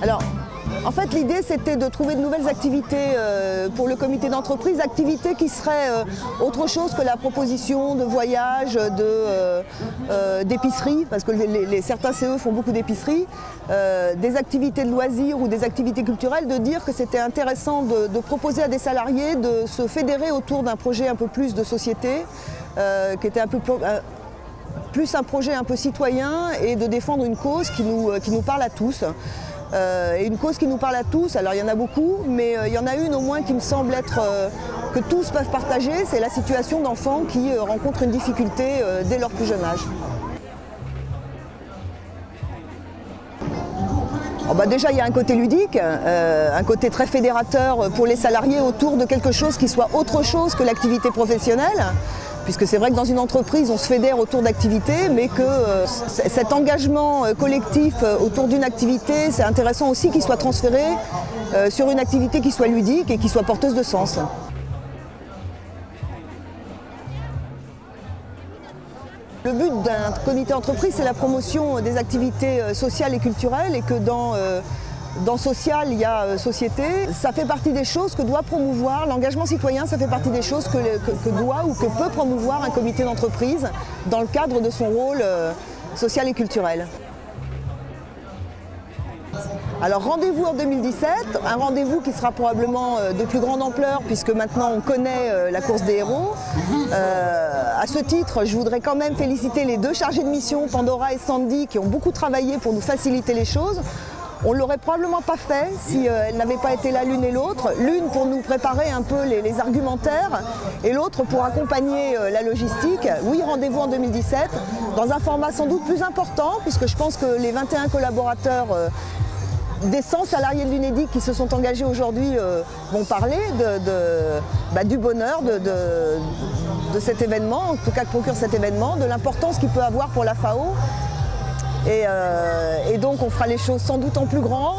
Alors, en fait, l'idée, c'était de trouver de nouvelles activités euh, pour le comité d'entreprise, activités qui seraient euh, autre chose que la proposition de voyage, euh, d'épicerie, parce que certains CE font beaucoup d'épicerie, des activités de loisirs ou des activités culturelles, de dire que c'était intéressant de, proposer à des salariés de se fédérer autour d'un projet un peu plus de société, qui était un peu plus un projet un peu citoyen et de défendre une cause qui nous, qui nous parle à tous. Euh, et une cause qui nous parle à tous, alors il y en a beaucoup, mais euh, il y en a une au moins qui me semble être euh, que tous peuvent partager, c'est la situation d'enfants qui rencontrent une difficulté dès leur plus jeune âge. Oh, bah, déjà, il y a un côté ludique, un côté très fédérateur pour les salariés autour de quelque chose qui soit autre chose que l'activité professionnelle puisque c'est vrai que dans une entreprise, on se fédère autour d'activités, mais que euh, cet engagement euh, collectif euh, autour d'une activité, c'est intéressant aussi qu'il soit transféré sur une activité qui soit ludique et qui soit porteuse de sens. Le but d'un comité entreprise, c'est la promotion des activités sociales et culturelles et que dans dans social, il y a euh, société. Ça fait partie des choses que doit promouvoir l'engagement citoyen, ça fait partie des choses que, doit ou que peut promouvoir un comité d'entreprise dans le cadre de son rôle euh, social et culturel. Alors rendez-vous en 2017, un rendez-vous qui sera probablement euh, de plus grande ampleur puisque maintenant on connaît la course des héros. à ce titre, je voudrais quand même féliciter les deux chargés de mission, Pandora et Sandy, qui ont beaucoup travaillé pour nous faciliter les choses. On ne l'aurait probablement pas fait si euh, elles n'avaient pas été là l'une et l'autre. L'une pour nous préparer un peu les, argumentaires et l'autre pour accompagner euh, la logistique. Oui, rendez-vous en 2017 dans un format sans doute plus important puisque je pense que les 21 collaborateurs euh, des 100 salariés de l'UNEDIC qui se sont engagés aujourd'hui vont parler bah, du bonheur de, de, cet événement, en tout cas que procure cet événement, de l'importance qu'il peut avoir pour la FAO euh, et, donc on fera les choses sans doute en plus grand,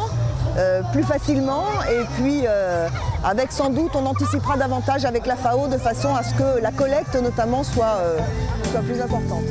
euh, plus facilement et puis euh, avec sans doute on anticipera davantage avec la FAO de façon à ce que la collecte notamment soit, soit plus importante.